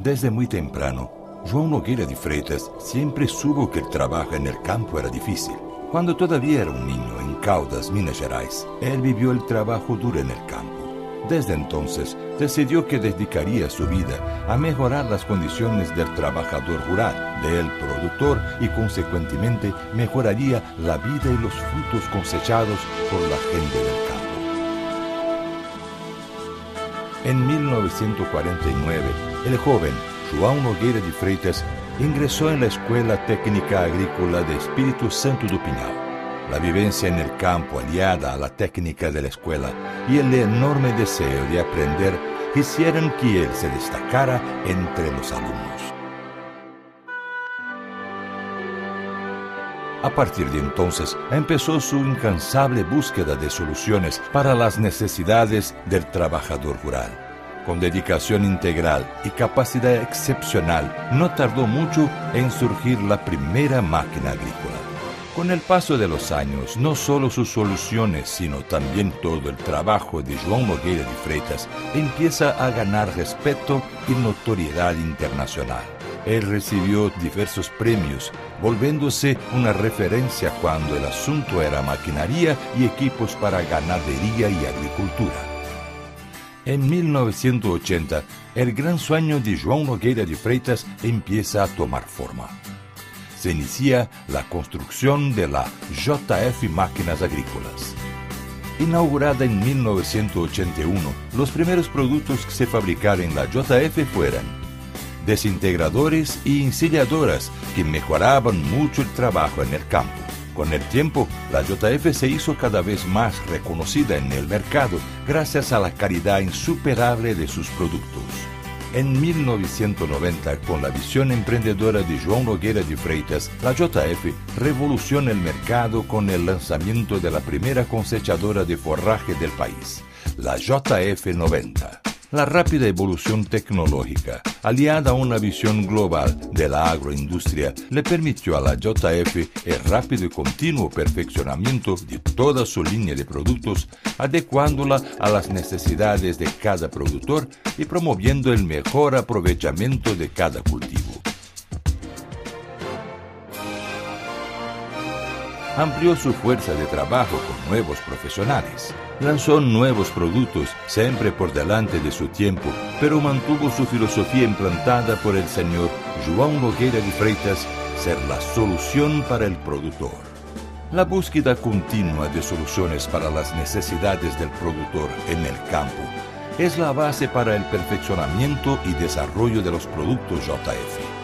Desde muy temprano, João Nogueira de Freitas siempre supo que el trabajo en el campo era difícil. Cuando todavía era un niño en Caldas, Minas Gerais, él vivió el trabajo duro en el campo. Desde entonces, decidió que dedicaría su vida a mejorar las condiciones del trabajador rural, del productor y consecuentemente mejoraría la vida y los frutos cosechados por la gente del campo. En 1949, el joven João Nogueira de Freitas ingresó en la Escuela Técnica Agrícola de Espíritu Santo do Pinhal. La vivencia en el campo aliada a la técnica de la escuela y el enorme deseo de aprender hicieron que él se destacara entre los alumnos. A partir de entonces empezó su incansable búsqueda de soluciones para las necesidades del trabajador rural. Con dedicación integral y capacidad excepcional, no tardó mucho en surgir la primera máquina agrícola. Con el paso de los años, no solo sus soluciones, sino también todo el trabajo de João Nogueira de Freitas empieza a ganar respeto y notoriedad internacional. Él recibió diversos premios, volviéndose una referencia cuando el asunto era maquinaria y equipos para ganadería y agricultura. En 1980, el gran sueño de João Nogueira de Freitas empieza a tomar forma se inicia la construcción de la JF Máquinas Agrícolas. Inaugurada en 1981, los primeros productos que se fabricaron en la JF fueron desintegradores y ensilladoras que mejoraban mucho el trabajo en el campo. Con el tiempo, la JF se hizo cada vez más reconocida en el mercado gracias a la calidad insuperable de sus productos. En 1990, con la visión emprendedora de João Nogueira de Freitas, la JF revoluciona el mercado con el lanzamiento de la primera cosechadora de forraje del país, la JF 90. La rápida evolución tecnológica, aliada a una visión global de la agroindustria, le permitió a la JF el rápido y continuo perfeccionamiento de toda su línea de productos, adecuándola a las necesidades de cada productor y promoviendo el mejor aprovechamiento de cada cultivo. Amplió su fuerza de trabajo con nuevos profesionales. Lanzó nuevos productos, siempre por delante de su tiempo, pero mantuvo su filosofía implantada por el señor João Nogueira de Freitas, ser la solución para el productor. La búsqueda continua de soluciones para las necesidades del productor en el campo es la base para el perfeccionamiento y desarrollo de los productos JF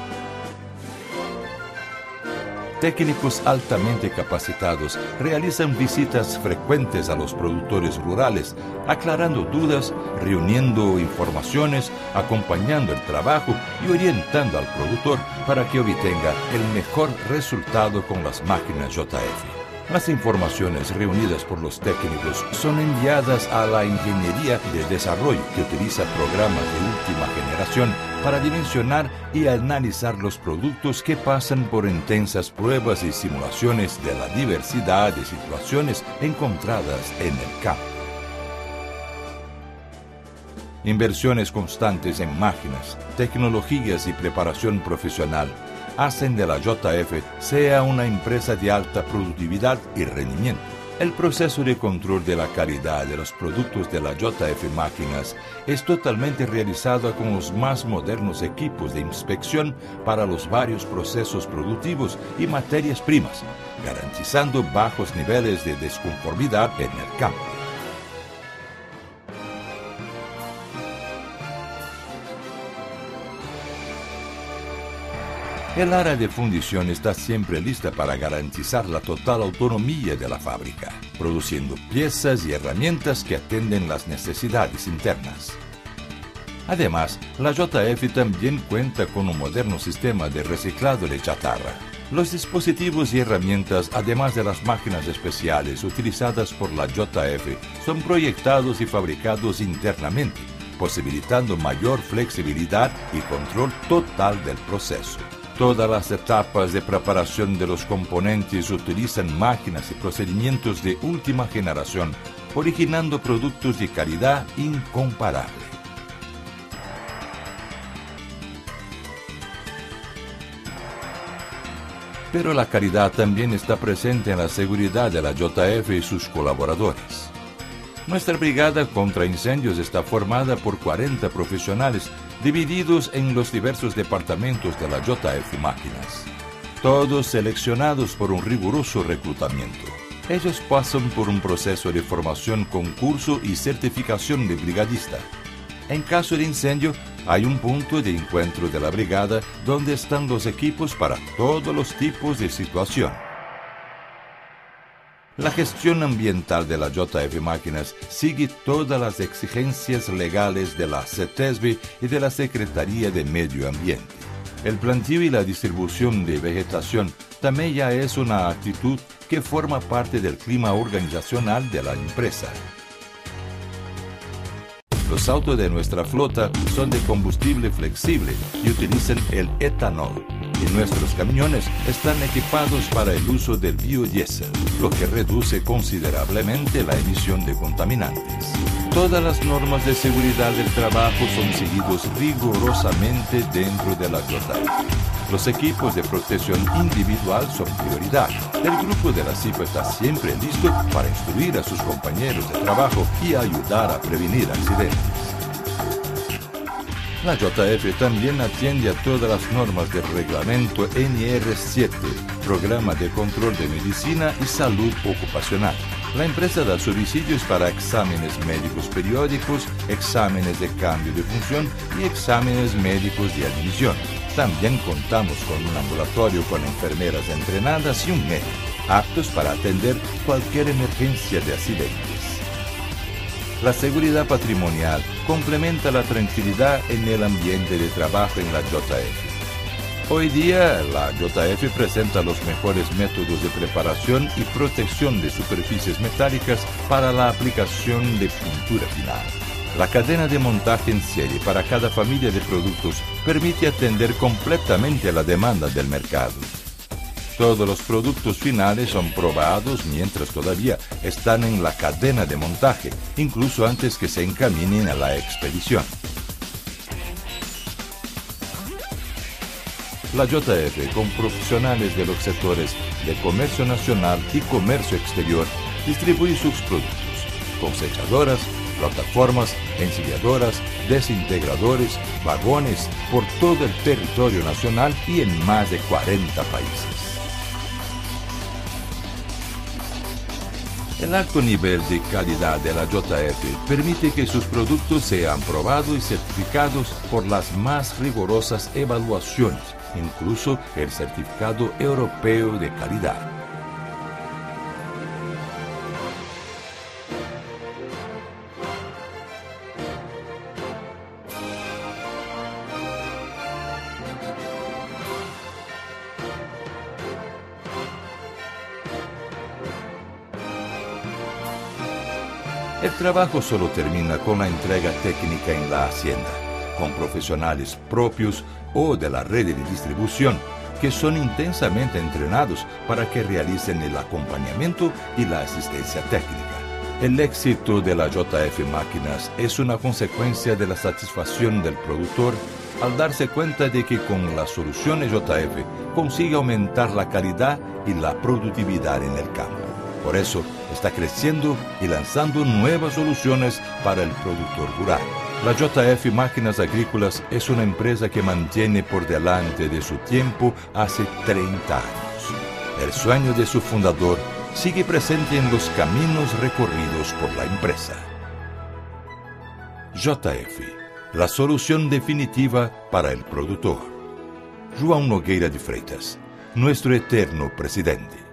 técnicos altamente capacitados realizan visitas frecuentes a los productores rurales, aclarando dudas, reuniendo informaciones, acompañando el trabajo y orientando al productor para que obtenga el mejor resultado con las máquinas JF. Las informaciones reunidas por los técnicos son enviadas a la ingeniería de desarrollo que utiliza programas de última generación para dimensionar y analizar los productos que pasan por intensas pruebas y simulaciones de la diversidad de situaciones encontradas en el campo. Inversiones constantes en máquinas, tecnologías y preparación profesional hacen de la JF sea una empresa de alta productividad y rendimiento. El proceso de control de la calidad de los productos de la JF Máquinas es totalmente realizado con los más modernos equipos de inspección para los varios procesos productivos y materias primas, garantizando bajos niveles de desconformidad en el campo. El área de fundición está siempre lista para garantizar la total autonomía de la fábrica, produciendo piezas y herramientas que atienden las necesidades internas. Además, la JF también cuenta con un moderno sistema de reciclado de chatarra. Los dispositivos y herramientas, además de las máquinas especiales utilizadas por la JF, son proyectados y fabricados internamente, posibilitando mayor flexibilidad y control total del proceso. Todas las etapas de preparación de los componentes utilizan máquinas y procedimientos de última generación, originando productos de calidad incomparable. Pero la calidad también está presente en la seguridad de la JF y sus colaboradores. Nuestra brigada contra incendios está formada por 40 profesionales divididos en los diversos departamentos de la JF Máquinas, todos seleccionados por un riguroso reclutamiento. Ellos pasan por un proceso de formación, concurso y certificación de brigadista. En caso de incendio, hay un punto de encuentro de la brigada donde están los equipos para todos los tipos de situación. La gestión ambiental de la JF Máquinas sigue todas las exigencias legales de la CETESB y de la Secretaría de Medio Ambiente. El planteo y la distribución de vegetación también ya es una actitud que forma parte del clima organizacional de la empresa. Los autos de nuestra flota son de combustible flexible y utilizan el etanol y nuestros camiones están equipados para el uso del biodiesel, lo que reduce considerablemente la emisión de contaminantes. Todas las normas de seguridad del trabajo son seguidos rigurosamente dentro de la JAI. Los equipos de protección individual son prioridad. El grupo de la CIPA está siempre listo para instruir a sus compañeros de trabajo y ayudar a prevenir accidentes. La JF también atiende a todas las normas del reglamento NR7, Programa de Control de Medicina y Salud Ocupacional. La empresa da subsidios para exámenes médicos periódicos, exámenes de cambio de función y exámenes médicos de admisión. También contamos con un ambulatorio con enfermeras entrenadas y un médico, aptos para atender cualquier emergencia de accidente. La seguridad patrimonial complementa la tranquilidad en el ambiente de trabajo en la JF. Hoy día la JF presenta los mejores métodos de preparación y protección de superficies metálicas para la aplicación de pintura final. La cadena de montaje en serie para cada familia de productos permite atender completamente la demanda del mercado. Todos los productos finales son probados mientras todavía están en la cadena de montaje, incluso antes que se encaminen a la expedición. La JF, con profesionales de los sectores de comercio nacional y comercio exterior, distribuye sus productos, cosechadoras, plataformas, ensilladoras, desintegradores, vagones por todo el territorio nacional y en más de 40 países. El alto nivel de calidad de la JF permite que sus productos sean probados y certificados por las más rigurosas evaluaciones, incluso el certificado europeo de calidad. El trabajo solo termina con la entrega técnica en la hacienda, con profesionales propios o de la red de distribución que son intensamente entrenados para que realicen el acompañamiento y la asistencia técnica. El éxito de la JF Máquinas es una consecuencia de la satisfacción del productor al darse cuenta de que con las soluciones JF consigue aumentar la calidad y la productividad en el campo. Por eso está creciendo y lanzando nuevas soluciones para el productor rural. La JF Máquinas Agrícolas es una empresa que mantiene por delante de su tiempo hace 30 años. El sueño de su fundador sigue presente en los caminos recorridos por la empresa. JF, la solución definitiva para el productor. João Nogueira de Freitas, nuestro eterno presidente.